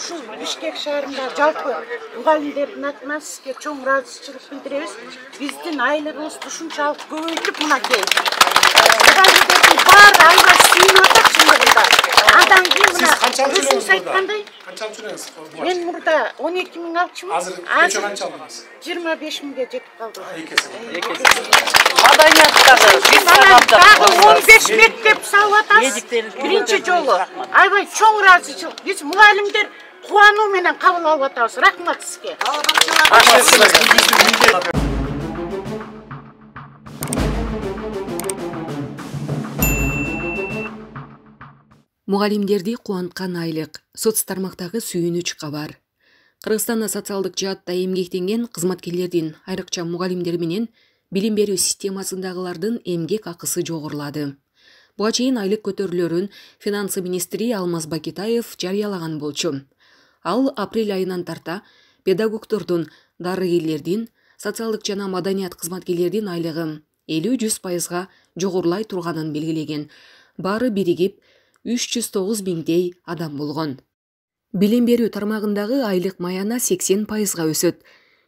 ушул бишкек шаарында жалпы мугалимдердин атынан сизге чоң ыраазычылык билдиребиз биздин айлыгыбызды ушунчалык көбөйтүп мынакей мугалимдердин баары аябай сүйүнүп атат чындыгында андан кийин мына өзүңүз айткандай канча алып жүрөңүз мен мурда он эки миң алчумун азыр кечээ канча алдыңыз жыйырма беш миңге жетип калдым эки эсе маданияттагы биз дагы он беш мектеп салып атасыз бірінші жолы аябай чоң ыраазычылык биз мугалимдер қуану менен қабыл алып атабыз рахмат сизге мугалимдерди қуантқан айлық соц тармактагы сүйүнүч кабар кыргызстанда социалдык жаатта эмгектенген кызматкерлердин айрыкча мугалимдер менен билим берүү системасындагылардын эмгек акысы жогорулады. Буга чейин айлык көтөрүүлөрүн финансы министри алмаз бакетаев жарыялаган болчу. Ал апрель айынан тарта педагогдордун дарыгерлердин социалдык жана маданият кызматкерлердин айлыгы элүү жүз пайызга жогорулай турганын белгилеген. Баары биригип үч жүз тогуз миңдей адам болгон. Билим берүү тармагындагы айлык маяна сексен пайызга өсөт.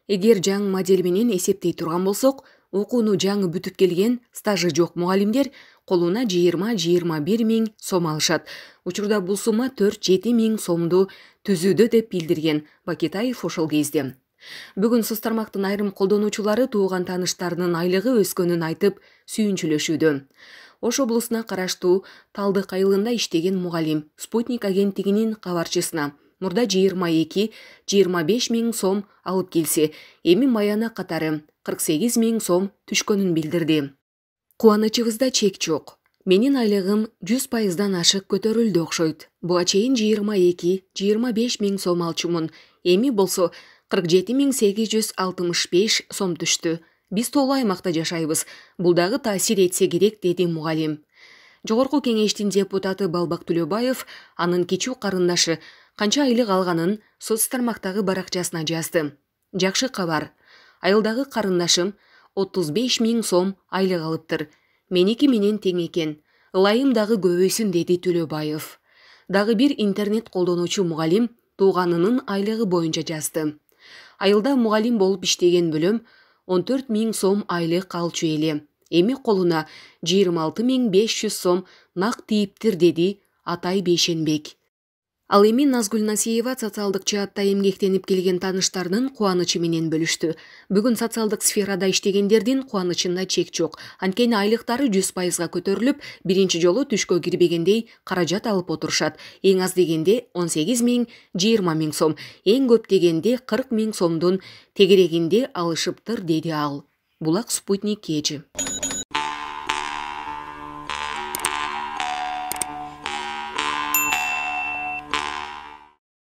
Эгер жаңы модель менен эсептей турган болсок окууну жаңы бүтүп келген стажы жок мугалимдер колуна жыйырма жыйырма бир миң сом алышат. Учурда бул сумма төрт жети миң сомду түзүүдө деп билдирген бакетаев ошол кезде. Бүгүн соц тармактын айрым колдонуучулары тууган тааныштарынын айлыгы өскөнүн айтып сүйүнчүлөшүүдө. Ош облусуна караштуу талдык айылында иштеген мугалим спутник агенттигинин кабарчысына мурда жыйырма эки жыйырма сом алып келсе эми маяна катары кырк сегиз миң сом түшкөнүн билдирди. Кубанычыбызда чек жок. Менин айлыгым жүз пайыздан ашык көтөрүлдү окшойт. Буга чейин жыйырма эки жыйырма беш сом алчумун. Эми болсо кырк жети миң сегиз жүз алтымыш беш сом түштү. Биз тоолуу аймакта жашайбыз. Бул дагы таасир этсе керек деди мугалим. Жогорку кеңештин депутаты балбак төлөбаев анын кичүү карындашы канча айлык алганын соц тармактагы баракчасына жазды. Жакшы кабар. Айылдагы карындашым отуз беш миң сом айлык алыптыр. Меники менен тең экен. Ылайым дагы көбөйсүн деди төлөбаев. Дагы бир интернет колдонуучу мугалим тууганынын айлыгы боюнча жазды. Айылда мугалим болуп иштеген бөлөм он төрт миң сом айлык алчу эле. Эми колуна жыйырма алты миң беш жүз сом нак тийиптир деди атай бейшенбек ал эми назгүл насиева социалдык жаатта эмгектенип келген тааныштарынын кубанычы менен бөлүштү. Бүгүн социалдык сферада иштегендердин кубанычында чек жок. Анткени айлыктары жүз пайызга көтөрүлүп биринчи жолу түшкө кирбегендей каражат алып отурушат. Эң аз дегенде он сегиз миң жыйырма миң сом. Эң көп дегенде кырк миң сомдун тегерегинде алышыптыр деди ал. Булак спутник кечи